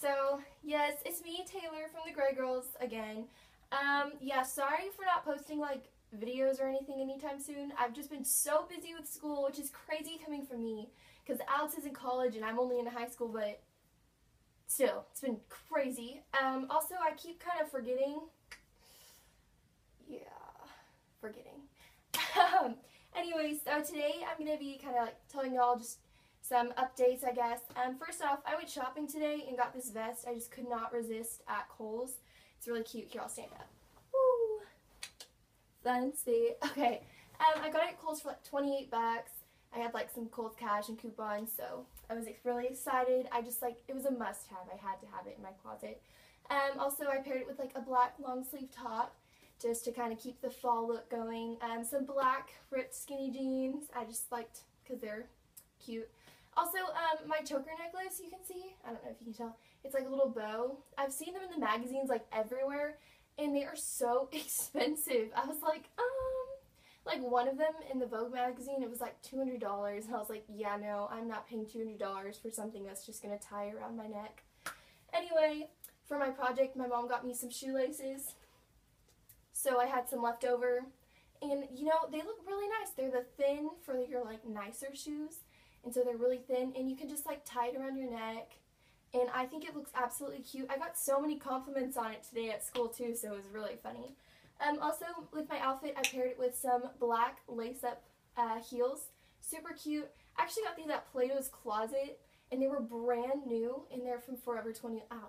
so yes, it's me, Taylor from the Gray Girls again. Um, yeah, sorry for not posting like videos or anything anytime soon. I've just been so busy with school, which is crazy coming from me because Alex is in college and I'm only in high school, but still, it's been crazy. Um, also, I keep kind of forgetting. Yeah, forgetting. Um, anyways, so today I'm going to be kind of like telling y'all just some updates, I guess. Um, first off, I went shopping today and got this vest I just could not resist at Kohl's. It's really cute. Here, I'll stand up. Woo! Fancy. Okay. Um, I got it at Kohl's for like 28 bucks. I had like some Kohl's cash and coupons, so I was like, really excited. I just like, it was a must have. I had to have it in my closet. Um, also, I paired it with like a black long sleeve top just to kind of keep the fall look going. Um, some black ripped skinny jeans. I just liked because they're cute. Also, um, my choker necklace, you can see, I don't know if you can tell, it's like a little bow. I've seen them in the magazines like everywhere, and they are so expensive. I was like, um, like one of them in the Vogue magazine, it was like $200, and I was like, yeah, no, I'm not paying $200 for something that's just going to tie around my neck. Anyway, for my project, my mom got me some shoelaces, so I had some left over, and you know, they look really nice. They're the thin for your like nicer shoes, and so they're really thin and you can just like tie it around your neck and I think it looks absolutely cute. I got so many compliments on it today at school too so it was really funny. Um, also with my outfit I paired it with some black lace up uh, heels. Super cute. I actually got these at Plato's Closet and they were brand new and they're from Forever 20 ow,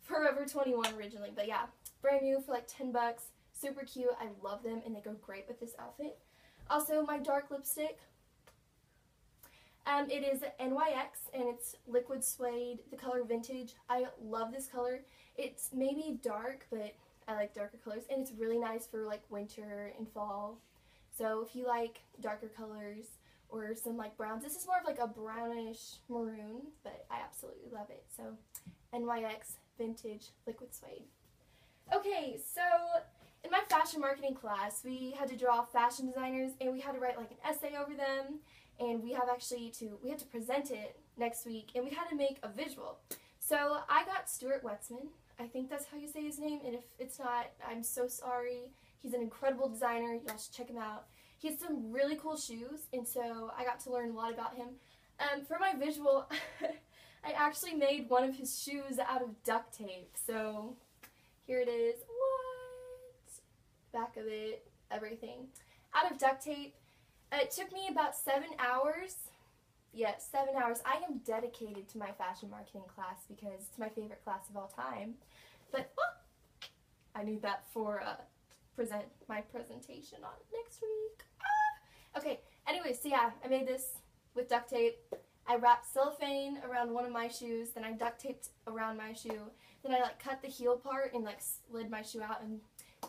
Forever 21 originally but yeah brand new for like 10 bucks. Super cute. I love them and they go great with this outfit. Also my dark lipstick um, it is NYX and it's liquid suede, the color vintage. I love this color. It's maybe dark, but I like darker colors and it's really nice for like winter and fall. So if you like darker colors or some like browns, this is more of like a brownish maroon, but I absolutely love it. So NYX vintage liquid suede. Okay, so in my fashion marketing class, we had to draw fashion designers and we had to write like an essay over them and we have actually to we had to present it next week and we had to make a visual. So I got Stuart Wetzman. I think that's how you say his name and if it's not I'm so sorry. He's an incredible designer. Y'all should check him out. He has some really cool shoes and so I got to learn a lot about him. Um, for my visual I actually made one of his shoes out of duct tape. So here it is. What? Back of it. Everything. Out of duct tape it took me about seven hours. Yeah, seven hours. I am dedicated to my fashion marketing class because it's my favorite class of all time. But I need that for uh, present my presentation on next week. Ah! Okay, anyway, so yeah, I made this with duct tape. I wrapped cellophane around one of my shoes, then I duct taped around my shoe. Then I like cut the heel part and like slid my shoe out and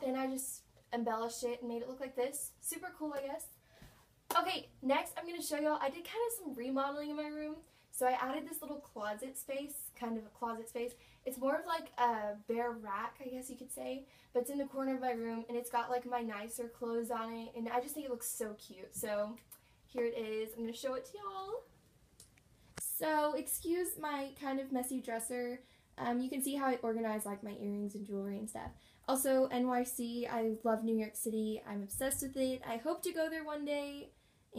then I just embellished it and made it look like this. Super cool, I guess. Okay, next I'm going to show y'all, I did kind of some remodeling in my room. So I added this little closet space, kind of a closet space. It's more of like a bare rack, I guess you could say, but it's in the corner of my room and it's got like my nicer clothes on it and I just think it looks so cute. So here it is. I'm going to show it to y'all. So excuse my kind of messy dresser. Um, you can see how I organize like my earrings and jewelry and stuff. Also, NYC, I love New York City. I'm obsessed with it. I hope to go there one day.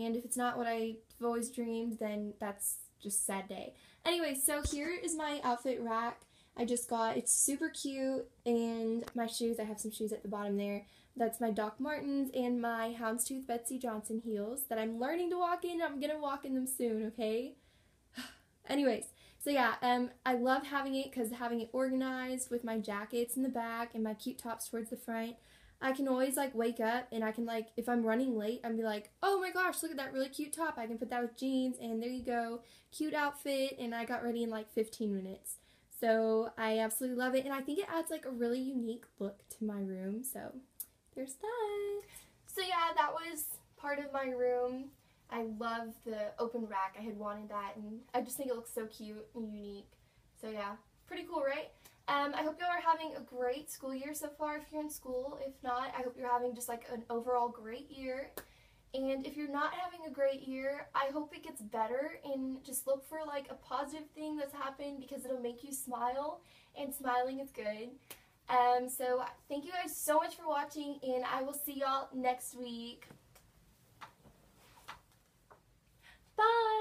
And if it's not what I've always dreamed, then that's just sad day. Anyway, so here is my outfit rack I just got. It's super cute. And my shoes, I have some shoes at the bottom there. That's my Doc Martens and my Houndstooth Betsey Johnson heels that I'm learning to walk in. I'm going to walk in them soon, okay? Anyways, so yeah, um, I love having it because having it organized with my jackets in the back and my cute tops towards the front. I can always like wake up and I can like if I'm running late I'm be like oh my gosh look at that really cute top. I can put that with jeans and there you go cute outfit and I got ready in like 15 minutes. So I absolutely love it and I think it adds like a really unique look to my room so there's that. So yeah that was part of my room. I love the open rack. I had wanted that and I just think it looks so cute and unique. So yeah pretty cool right um, I hope you are having a great school year so far if you're in school. If not, I hope you're having just like an overall great year. And if you're not having a great year, I hope it gets better and just look for like a positive thing that's happened because it'll make you smile and smiling is good. Um, so thank you guys so much for watching and I will see y'all next week. Bye!